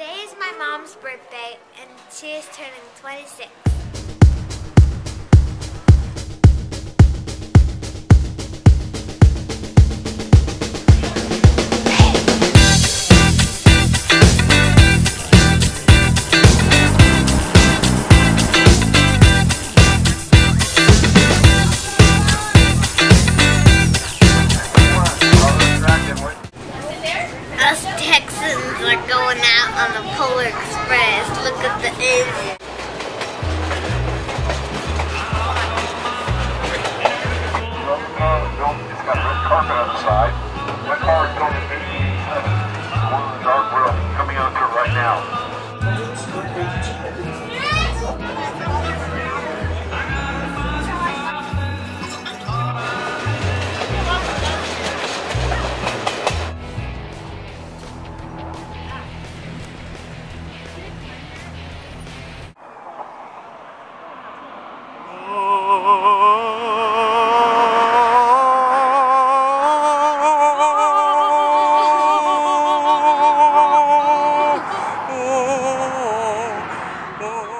Today is my mom's birthday, and she is turning 26. Texans are going out on the Polar Express. Look at the engine. It's got red carpet. My car is going one guardrail coming right now. oh, oh.